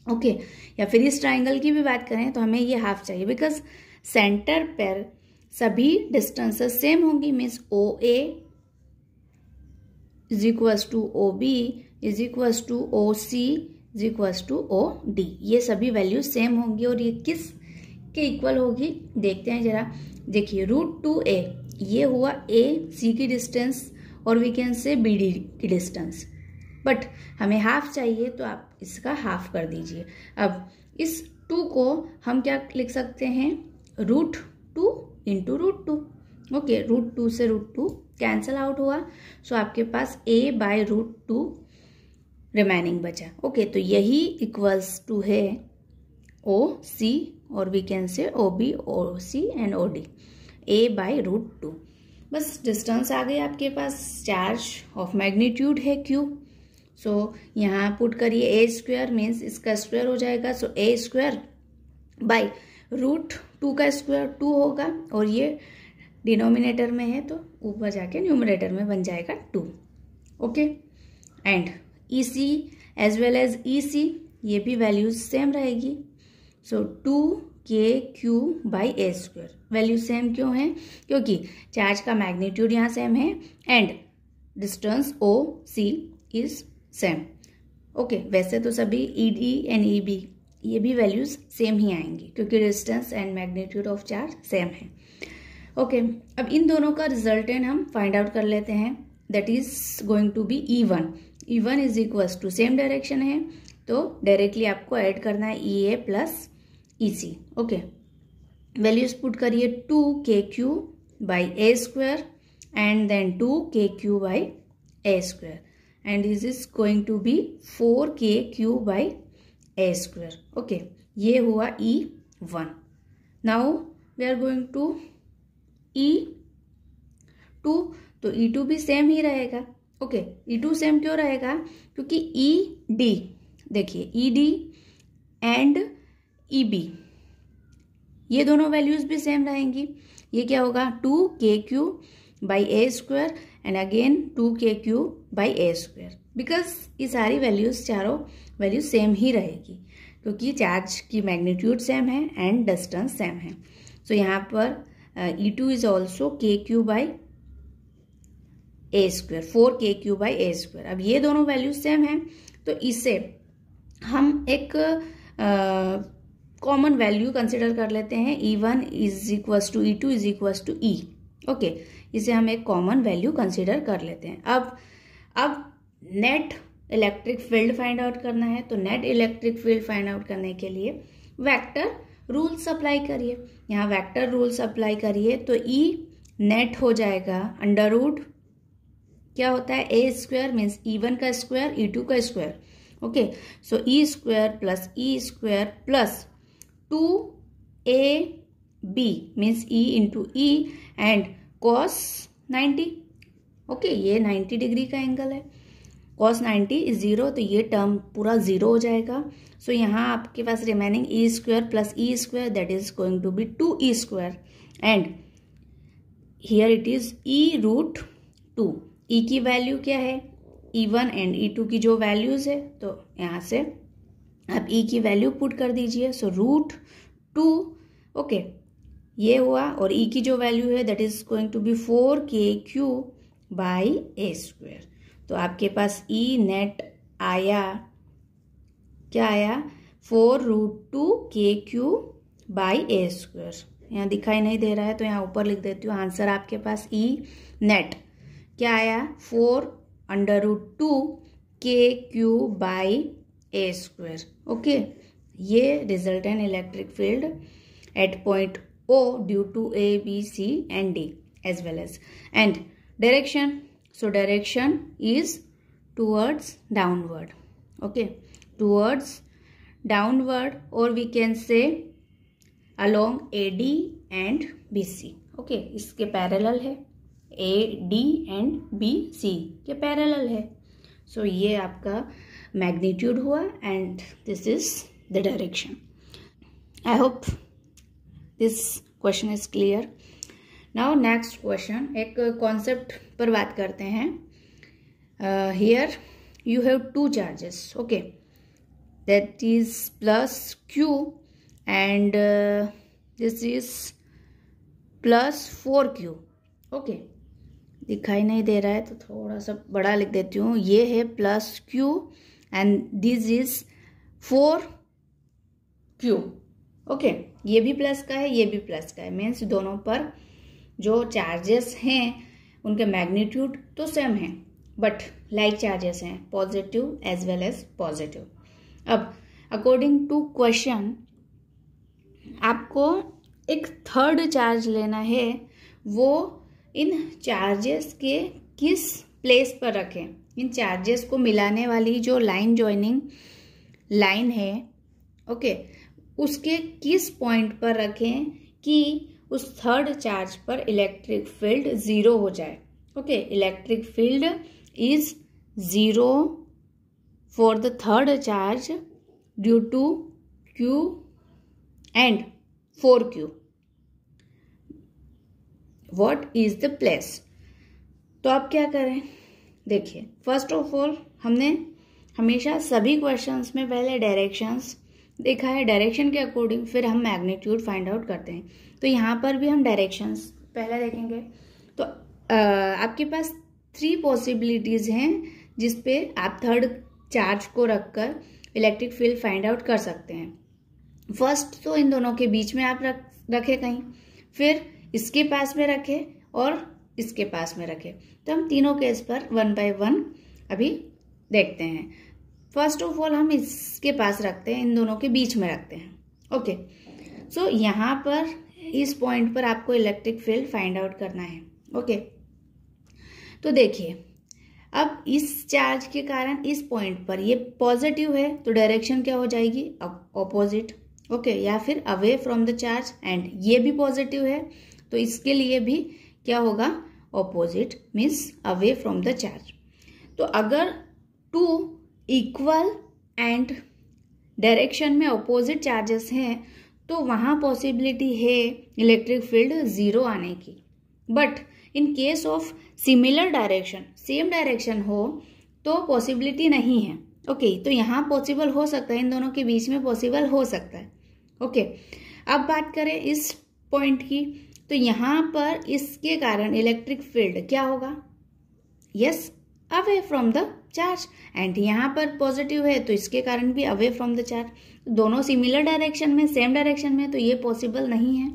ओके okay, या फिर इस ट्राइंगल की भी बात करें तो हमें ये हाफ़ चाहिए. बिकॉज़ सेंटर पर सभी डिस्टेंसेस सेम होंगी. Means O A is equals to O B is equals to O C is equals to O D ये सभी वैल्यू सेम होंगी और ये किस के इक्वल होगी? देखते हैं जरा। देखिए रूट टू ए ये हुआ ए सी की डिस्टेंस और we can say B D की डिस्टेंस बट हमें हाफ़ चाहिए तो आप इसका हाफ़ कर दीजिए। अब इस टू को हम क्या लिख सकते हैं? Root two into root two okay root two से रूट टू कैंसल आउट हुआ। सो आपके पास A by root two remaining बचा। ओके okay, तो यही इक्वल्स टू है ओ सी और we can say O B O C and O D A by root two बस डिस्टेंस आ गई आपके पास। चार्ज ऑफ़ मैग्नीट्यूड है क्यू सो so, यहाँ पुट करिए ए स्क्वेयर मीन्स इसका स्क्वायर हो जाएगा। So A square by root two का स्क्वायर टू होगा। और ये डिनोमिनेटर में है तो ऊपर जाके न्यूमिनेटर में बन जाएगा two. Okay? And E C as well as E C ये भी वैल्यूज़ सेम रहेगी। So two K Q by A square value same क्यों है? क्योंकि चार्ज का मैग्नीट्यूड यहाँ सेम है and distance O C is same okay, वैसे तो सभी E D and E B ये भी वैल्यूज़ सेम ही आएँगी, क्योंकि distance and magnitude of charge same है। ओके okay, अब इन दोनों का रिजल्टेंट हम फाइंड आउट कर लेते हैं. That is going to be E one E one is equal to same direction है तो डायरेक्टली आपको ऐड करना है E A plus E C okay values put करिए two K Q by A square and then two K Q by A square and this is going to be 4kq by a square. Okay ये हुआ E one now we are going to e two तो e टू भी सेम ही रहेगा। ओके ई टू सेम क्यों रहेगा? क्योंकि ई डी देखिए E D and E B ये दोनों वैल्यूज़ भी सेम रहेंगी। ये क्या होगा? Two K Q by A square and again two K Q by A square because ये सारी वैल्यूज़ चारों वैल्यू सेम ही रहेगी। क्योंकि चार्ज की मैग्नीट्यूड सेम है एंड डिस्टेंस सेम है। सो so, यहाँ पर two is also K Q by A square four K Q by A square अब ये दोनों वैल्यू सेम है तो इसे हम एक कॉमन वैल्यू कंसिडर कर लेते हैं। E one is equals to E two is equals to E okay इसे हम एक कॉमन वैल्यू कंसिडर कर लेते हैं। अब अब net electric field find out करना है तो net electric field find out करने के लिए वेक्टर रूल्स अप्लाई करिए। यहाँ वेक्टर रूल्स अप्लाई करिए तो ई e नेट हो जाएगा अंडर रूट क्या होता है? A square means E one का स्क्वायर ई टू का square okay so E square plus E square plus two A B means E into E and cos 90 ओके ये 90 डिग्री का एंगल है। कॉस 90 इज़ ज़ीरो तो ये टर्म पूरा ज़ीरो हो जाएगा। सो so, यहाँ आपके पास remaining E square plus E square that is going to be two E square and here it is E root two E की वैल्यू क्या है? E one and E two की जो वैल्यूज़ है तो यहाँ से आप ई e की वैल्यू पुट कर दीजिए। सो रूट टू ओके ये हुआ और ई e की जो वैल्यू है that is going to be four K Q by A square तो आपके पास ई e नेट आया। क्या आया? Four root two K Q by A square यहाँ दिखाई नहीं दे रहा है तो यहाँ ऊपर लिख देती हूँ। आंसर आपके पास ई e नेट क्या आया? Four under root two K Q by A square okay? ये result an electric field at point O due to A B C and D as well as and direction. So direction is towards downward. Okay. Towards downward or we can say along AD and BC. Okay. इसके पैरेलल है AD and BC के पैरेलल है सो so, ये आपका मैग्नीट्यूड हुआ and this is the direction I hope this question is clear now next question एक कॉन्सेप्ट पर बात करते हैं। Here you have two charges okay that is plus Q and this is plus four Q okay दिखाई नहीं दे रहा है तो थोड़ा सा बड़ा लिख देती हूँ। ये है plus Q and this is four Q okay ये भी प्लस का है, ये भी प्लस का है। मीन्स दोनों पर जो चार्जेस हैं उनके मैग्नीट्यूड तो सेम है बट लाइक चार्जेस हैं positive as well as positive अब अकॉर्डिंग टू क्वेश्चन आपको एक थर्ड चार्ज लेना है वो इन चार्जेस के किस प्लेस पर रखें? इन चार्जेस को मिलाने वाली जो लाइन ज्वाइनिंग लाइन है ओके okay, उसके किस पॉइंट पर रखें कि उस थर्ड चार्ज पर इलेक्ट्रिक फ़ील्ड ज़ीरो हो जाए। Okay electric field is zero for the third charge due to Q and four Q what is the place तो आप क्या करें? देखिए फ़र्स्ट ऑफ़ ऑल हमने हमेशा सभी क्वेश्चंस में पहले डायरेक्शंस देखा है। डायरेक्शन के अकॉर्डिंग फिर हम मैग्नीट्यूड फाइंड आउट करते हैं। तो यहाँ पर भी हम डायरेक्शंस पहले देखेंगे। तो आ, आपके पास थ्री पॉसिबिलिटीज़ हैं जिसपे आप थर्ड चार्ज को रखकर इलेक्ट्रिक फ़ील्ड फाइंड आउट कर सकते हैं। फ़र्स्ट तो इन दोनों के बीच में आप रख रखें कहीं फिर इसके पास में रखें और इसके पास में रखें। तो हम तीनों केस पर वन बाय वन अभी देखते हैं। फ़र्स्ट ऑफ़ ऑल हम इसके पास रखते हैं इन दोनों के बीच में रखते हैं। ओके सो so, यहाँ पर इस पॉइंट पर आपको इलेक्ट्रिक फ़ील्ड फाइंड आउट करना है ओके तो देखिए, अब इस चार्ज के कारण, इस पॉइंट पर ये पॉजिटिव है तो डायरेक्शन क्या हो जाएगी? ऑपोजिट ओके या फिर away from the charge and ये भी पॉजिटिव है तो इसके लिए भी क्या होगा? Opposite means away from the charge तो अगर टू इक्वल एंड डायरेक्शन में अपोजिट चार्जेस हैं तो वहाँ पॉसिबिलिटी है इलेक्ट्रिक फ़ील्ड ज़ीरो आने की। But in case of similar direction same direction हो तो पॉसिबिलिटी नहीं है। ओके okay, तो यहाँ पॉसिबल हो सकता है इन दोनों के बीच में पॉसिबल हो सकता है। ओके okay, अब बात करें इस पॉइंट की तो यहाँ पर इसके कारण इलेक्ट्रिक फ़ील्ड क्या होगा? Yes away from the charge and यहाँ पर पॉजिटिव है तो इसके कारण भी अवे फ्रॉम द चार्ज दोनों सिमिलर डायरेक्शन में सेम डायरेक्शन में तो ये पॉसिबल नहीं है.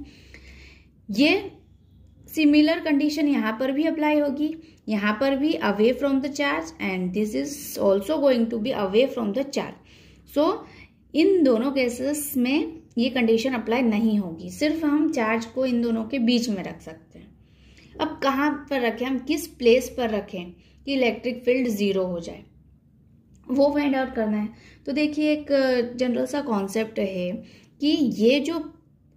ये सिमिलर कंडीशन यहाँ पर भी अप्लाई होगी. यहाँ पर भी away from the charge and this is also going to be away from the charge so इन दोनों केसेस में ये कंडीशन अप्लाई नहीं होगी. सिर्फ़ हम चार्ज को इन दोनों के बीच में रख सकते हैं. अब कहाँ पर रखें? हम किस प्लेस पर रखें? कि इलेक्ट्रिक फ़ील्ड ज़ीरो हो जाए। वो फाइंड आउट करना है। तो देखिए एक जनरल सा कॉन्सेप्ट है कि ये जो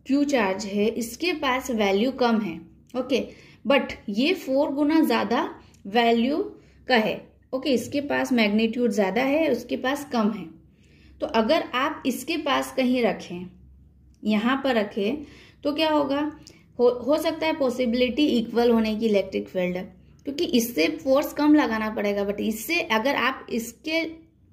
क्यू चार्ज है, इसके पास वैल्यू कम है। ओके बट ये फोर गुना ज़्यादा वैल्यू का है। ओके इसके पास मैग्नीट्यूड ज़्यादा है, उसके पास कम है। तो अगर आप इसके पास कहीं रखें, यहाँ पर रखें तो क्या होगा? हो हो सकता है पॉसिबिलिटी इक्वल होने की इलेक्ट्रिक फ़ील्ड क्योंकि इससे फोर्स कम लगाना पड़ेगा बट इससे अगर आप इसके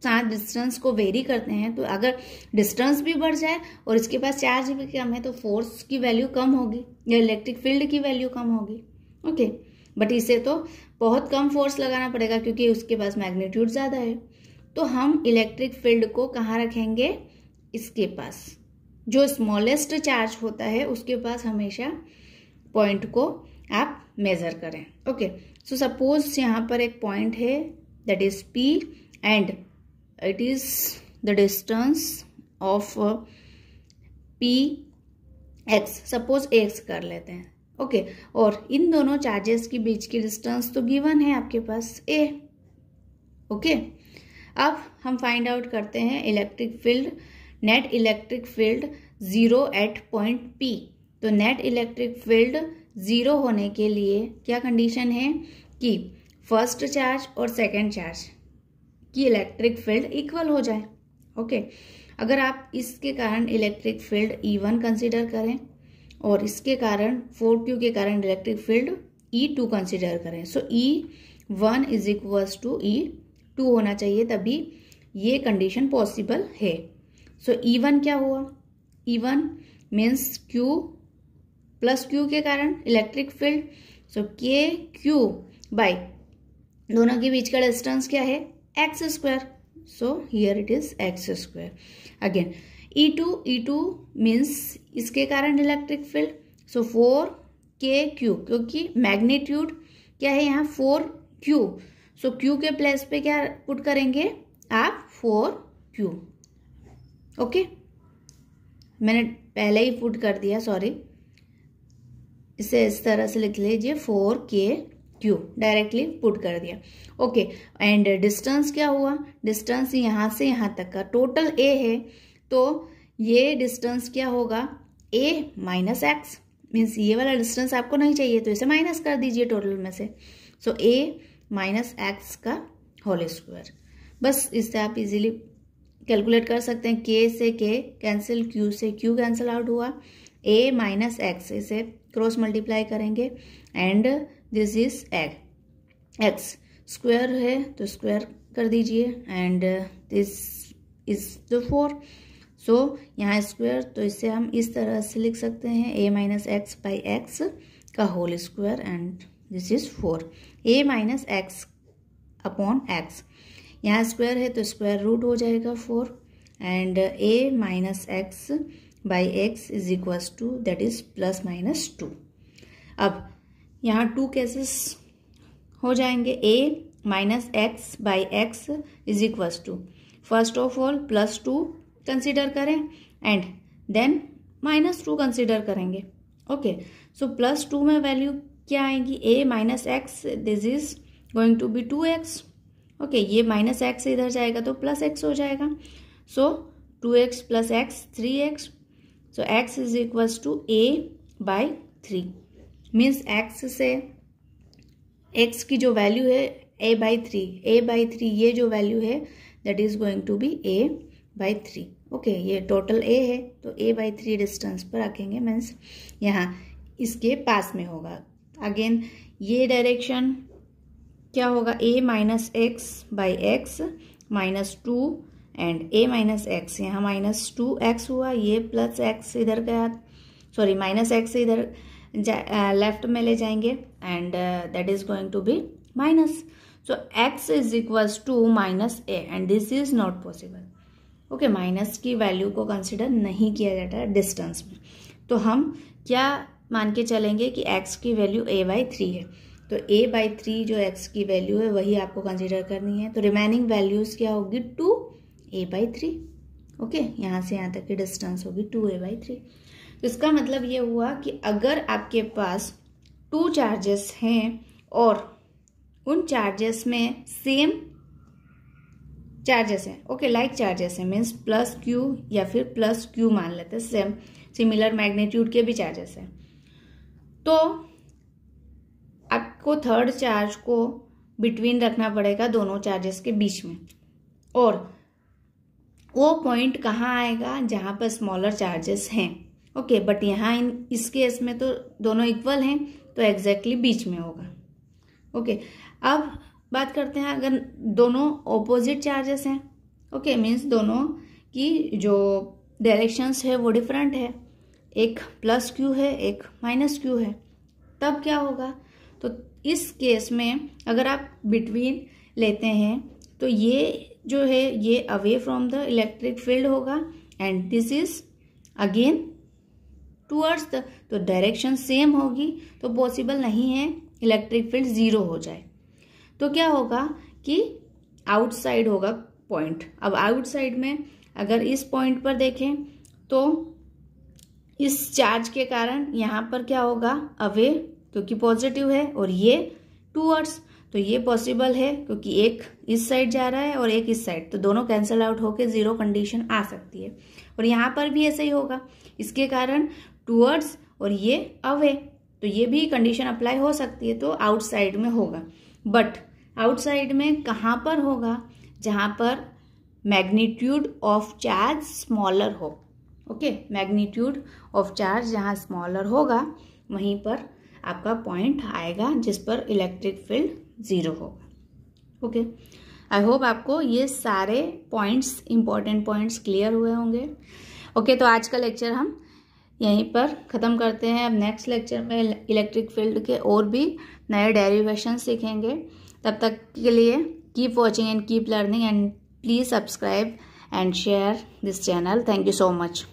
साथ डिस्टेंस को वेरी करते हैं तो अगर डिस्टेंस भी बढ़ जाए और इसके पास चार्ज भी कम है तो फोर्स की वैल्यू कम होगी, या इलेक्ट्रिक फ़ील्ड की वैल्यू कम होगी। ओके बट इसे तो बहुत कम फोर्स लगाना पड़ेगा, क्योंकि उसके पास मैग्नीट्यूड ज़्यादा है। तो हम इलेक्ट्रिक फ़ील्ड को कहाँ रखेंगे? इसके पास। जो स्मॉलेस्ट चार्ज होता है, उसके पास हमेशा पॉइंट को आप मेजर करें। ओके सो सपोज़ यहाँ पर एक पॉइंट है that is P and it is the distance of P X suppose X कर लेते हैं. ओके okay, और इन दोनों चार्जेस के बीच की डिस्टेंस तो गिवन है आपके पास ए ओके okay? अब हम फाइंड आउट करते हैं electric field net electric field zero at point P तो नेट इलेक्ट्रिक फ़ील्ड ज़ीरो होने के लिए क्या कंडीशन है? कि फ़र्स्ट चार्ज और सेकेंड चार्ज की इलेक्ट्रिक फ़ील्ड इक्वल हो जाए। ओके अगर आप इसके कारण electric field E one consider करें और इसके कारण फोर क्यू के कारण electric field E two consider करें so E one is equals to E two होना चाहिए, तभी ये कंडीशन पॉसिबल है। सो ई वन क्या हुआ? E one means Q plus Q के कारण, electric field so K Q by दोनों के बीच का डिस्टेंस क्या है? X square so here it is x square again e two e two means इसके कारण electric field so four k q क्योंकि मैग्नीट्यूड क्या है यहाँ? फोर क्यू सो क्यू के प्लेस पे क्या पुट करेंगे? आप फोर क्यू ओके मैंने पहले ही पुट कर दिया सॉरी इसे इस तरह से लिख लीजिए, फोर के क्यू डायरेक्टली पुट कर दिया। ओके एंड डिस्टेंस क्या हुआ? डिस्टेंस यहाँ से यहाँ तक का। टोटल ए है तो ये डिस्टेंस क्या होगा? ए माइनस एक्स मीन्स ये वाला डिस्टेंस आपको नहीं चाहिए तो इसे माइनस कर दीजिए टोटल में से। सो ए माइनस एक्स का होल स्क्वायर बस इससे आप इजीली कैलकुलेट कर सकते हैं के से के कैंसिल क्यू से क्यू कैंसिल आउट हुआ। ए माइनस एक्स इसे क्रॉस मल्टीप्लाई करेंगे and this is egg x square है तो स्क्वायर कर दीजिए and this is the four so यहाँ स्क्वायर तो इसे हम इस तरह से लिख सकते हैं a minus x by x का whole square and this is four a minus x upon x यहाँ स्क्वायर है तो स्क्वायर रूट हो जाएगा four and a minus x by x is equals to that is plus minus two अब यहाँ टू केसेस हो जाएँगे. A minus x by x is equals to first of all plus two consider करें and then minus two consider करेंगे. ओके सो प्लस टू में वैल्यू क्या आएगी? A minus x this is going to be two x okay ये माइनस एक्स इधर जाएगा तो प्लस एक्स हो जाएगा. So two x plus x three x so x is equals to a by three means x से एक्स की जो वैल्यू है a by three a by three ये जो वैल्यू है that is going to be a by three okay ये टोटल ए है तो ए बाई थ्री डिस्टेंस पर रखेंगे मीन्स यहाँ इसके पास में होगा। अगेन ये डायरेक्शन क्या होगा? A minus x by x minus two and a minus x यहाँ माइनस टू एक्स हुआ, ये प्लस एक्स इधर गया सॉरी माइनस एक्स इधर लेफ़्ट में ले जाएँगे and that is going to be minus so x is equals to minus a and this is not possible okay minus की वैल्यू को कंसिडर नहीं किया जाता है डिस्टेंस में. तो हम क्या मान के चलेंगे कि एक्स की वैल्यू ए बाई थ्री है? तो ए बाई थ्री जो एक्स की वैल्यू है, वही आपको कंसिडर करनी है. तो रिमेनिंग वैल्यूज़ क्या होगी? Two a by three okay यहाँ से यहाँ तक की डिस्टेंस होगी टू ए बाई थ्री तो इसका मतलब ये हुआ कि अगर आपके पास टू चार्जेस हैं और उन चार्जेस में सेम चार्जेस हैं ओके लाइक चार्जेस हैं मीन्स प्लस क्यू या फिर प्लस क्यू मान लेते हैं सेम सिमिलर मैग्नीट्यूड के भी चार्जेस हैं. तो आपको थर्ड चार्ज को बिटवीन रखना पड़ेगा दोनों चार्जेस के बीच में. और वो पॉइंट कहाँ आएगा जहाँ पर स्मॉलर चार्जेस हैं। ओके बट यहाँ इन इस केस में तो दोनों इक्वल हैं तो एग्जैक्टली exactly बीच में होगा। ओके okay, अब बात करते हैं अगर दोनों ऑपोजिट चार्जेस हैं। ओके मीन्स दोनों की जो डायरेक्शंस है वो डिफरेंट है। एक प्लस क्यू है एक माइनस क्यू है। तब क्या होगा? तो इस केस में अगर आप बिटवीन लेते हैं तो ये जो है, ये away from the electric field होगा। And this is again towards the तो डायरेक्शन सेम होगी। तो पॉसिबल नहीं है इलेक्ट्रिक फ़ील्ड ज़ीरो हो जाए। तो क्या होगा कि आउटसाइड होगा पॉइंट अब आउटसाइड में अगर इस पॉइंट पर देखें तो इस चार्ज के कारण यहाँ पर क्या होगा अवे क्योंकि पॉजिटिव है, और ये टूवर्ड्स तो ये पॉसिबल है क्योंकि एक इस साइड जा रहा है और एक इस साइड तो दोनों कैंसिल आउट होकर ज़ीरो कंडीशन आ सकती है। और यहाँ पर भी ऐसा ही होगा। इसके कारण टूवर्ड्स और ये अवे तो ये भी कंडीशन अप्लाई हो सकती है तो आउटसाइड में होगा। बट आउटसाइड में कहाँ पर होगा? जहाँ पर मैग्नीट्यूड ऑफ़ चार्ज स्मॉलर हो। ओके मैग्नीट्यूड ऑफ़ चार्ज जहाँ स्मॉलर होगा, वहीं पर आपका पॉइंट आएगा जिस पर इलेक्ट्रिक फ़ील्ड ज़ीरो होगा। ओके? आई होप आपको ये सारे पॉइंट्स इंपॉर्टेंट पॉइंट्स क्लियर हुए होंगे। ओके okay, तो आज का लेक्चर हम यहीं पर ख़त्म करते हैं। अब नेक्स्ट लेक्चर में इलेक्ट्रिक फ़ील्ड के और भी नए डेरिवेशन सीखेंगे। तब तक के लिए keep watching and keep learning and please subscribe and share this channel thank you so much